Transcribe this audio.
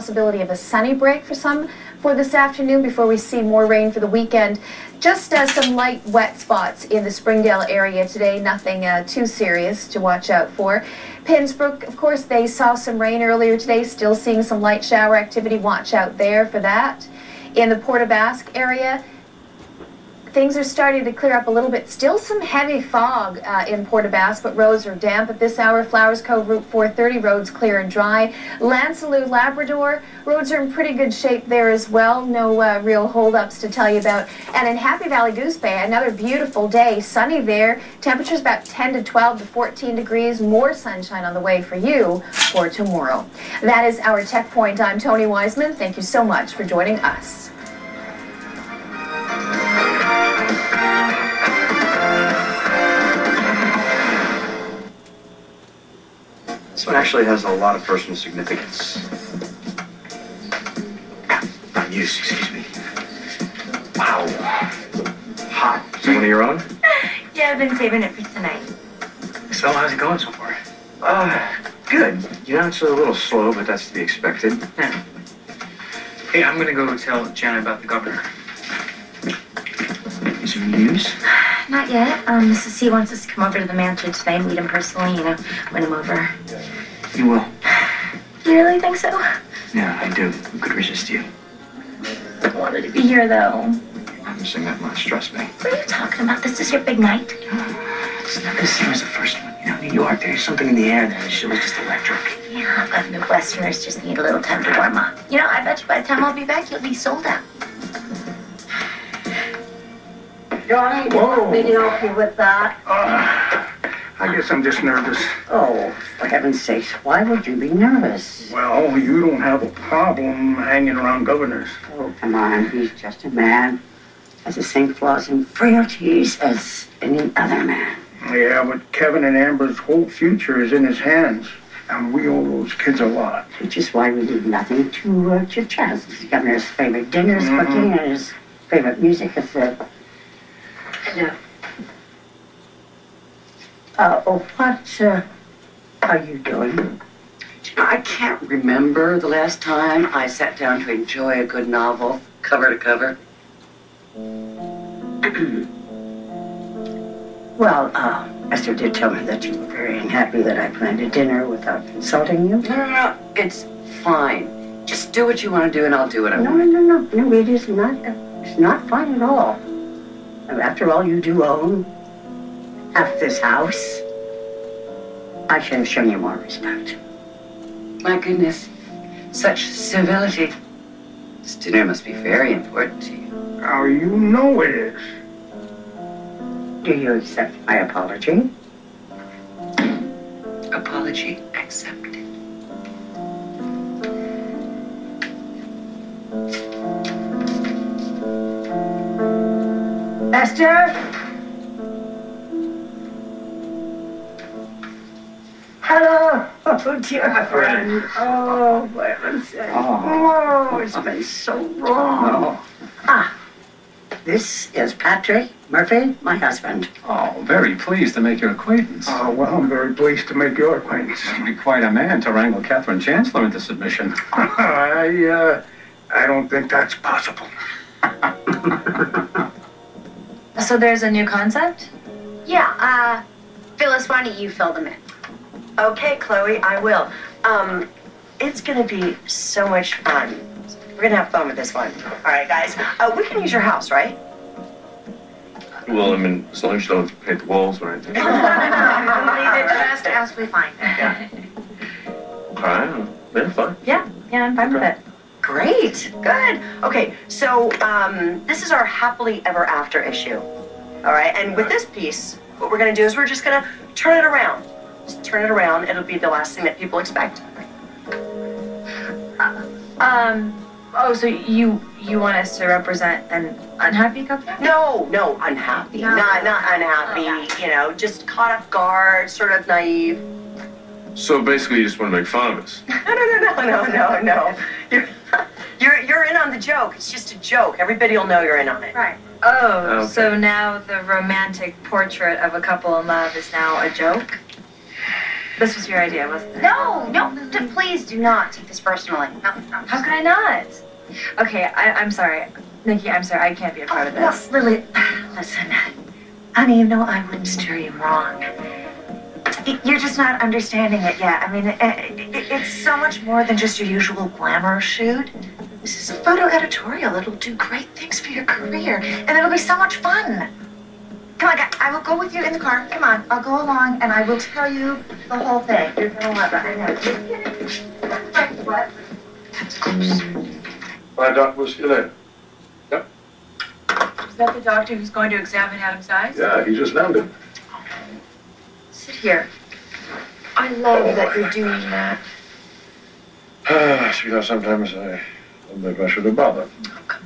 Possibility of a sunny break for some for this afternoon before we see more rain for the weekend. Just uh, some light wet spots in the Springdale area today. Nothing uh, too serious to watch out for. Pynn's Brook, of course, they saw some rain earlier today. Still seeing some light shower activity. Watch out there for that. In the Port aux Basques area, Things are starting to clear up a little bit. Still some heavy fog uh, in Port aux Basques, but roads are damp at this hour. Flowers Cove Route 430, roads clear and dry. L'Anse au Loup, Labrador, roads are in pretty good shape there as well. No uh, real holdups to tell you about. And in Happy Valley Goose Bay, another beautiful day. Sunny there. Temperatures about 10 to 12 to 14 degrees. More sunshine on the way for you for tomorrow. That is our Tech Point. I'm Tony Wiseman. Thank you so much for joining us. Actually has a lot of personal significance. Not use, excuse me. Wow. Hot. Is one of your own? yeah, I've been saving it for tonight. So how's it going so far? Uh, good. You know, it's a little slow, but that's to be expected. Yeah. Hey, I'm gonna go tell Janet about the governor. Is there any news? Not yet. Um, Mrs. C wants us to come over to the mansion today and meet him personally, you know, win him over. You will. You really think so? Yeah, I do. Who could resist you? I wanted to be here, though. I'm missing that much, trust me. What are you talking about? This is your big night. It's not the same as the first one. You know, New York, there's something in the air there. The show was just electric. Yeah, but Midwesterners just need a little time to warm up. You know, I bet you by the time I'll be back, you'll be sold out. Johnny, do you want me help you with that? Uh, I guess I'm just nervous. Oh, for heaven's sakes, why would you be nervous? Well, you don't have a problem hanging around governors. Oh, come on, he's just a man. Has the same flaws and frailties as any other man. Yeah, but Kevin and Amber's whole future is in his hands. And we owe those kids a lot. Which is why we leave nothing to uh, Chip Chaz. The governor's favorite dinners, mm-hmm. cooking, and his favorite music is the no. Uh, oh, what uh, are you doing? I can't remember the last time I sat down to enjoy a good novel, cover to cover. well, uh, Esther did tell me that you were very unhappy that I planned a dinner without consulting you. No, no, no. It's fine. Just do what you want to do, and I'll do what I no, want. No, no, no, no. It is not. It's not fine at all. After all, you do own half this house. I should have shown you more respect. My goodness, such civility. This dinner must be very important to you. Oh, you know it is. Do you accept my apology? Apology accepted. Esther? Hello. Oh, dear friend. Oh, for heaven's sake. Oh. oh, it's been so long. Oh. Ah, this is Patrick Murphy, my husband. Oh, very pleased to make your acquaintance. Oh, well, I'm very pleased to make your acquaintance. You'd be quite a man to wrangle Catherine Chancellor into submission. I, uh, I don't think that's possible. So there's a new concept? Yeah, uh, Phyllis, why don't you fill them in? Okay, Chloe, I will. Um, it's gonna be so much fun. We're gonna have fun with this one. All right, guys. Uh, we can use your house, right? Well, I mean, as long as you don't paint the walls or anything. no, no, no, no. Leave it just absolutely fine. Yeah. All right. Yeah, fine. Yeah, yeah, I'm fine with it. Great, good. Okay, so um, this is our happily ever after issue. All right, and with this piece, what we're gonna do is we're just gonna turn it around. Just turn it around. It'll be the last thing that people expect. Uh, um. Oh, so you you want us to represent an unhappy couple? No, no, unhappy. No. Not not unhappy. Oh, yeah. You know, just caught off guard, sort of naive. So basically, you just want to make fun of us. No, no, no, no, no, no, no. You're, you're, you're in on the joke. It's just a joke. Everybody will know you're in on it. Right. Oh, okay. so now the romantic portrait of a couple in love is now a joke? This was your idea, wasn't it? No, no, please do not take this personally. No, no. How could I not? Okay, I, I'm sorry. Nikki, I'm sorry. I can't be a part of oh, Well, this. Lily, listen. Honey, you know I wouldn't steer you wrong. You're just not understanding it yet. I mean, it, it, it's so much more than just your usual glamour shoot. This is a photo editorial. It'll do great things for your career, and it'll be so much fun. Come on, guy- I will go with you in the car. Come on, I'll go along, and I will tell you the whole thing. You're gonna love it. I know. Just kidding. Right, what? Hi, Doc, we'll see you later. Is that the doctor who's going to examine Adam's eyes? Yeah, he just landed. Sit here. I love that you're doing that. Ah, Sweetheart, sometimes I wonder if I should have bothered. Oh, come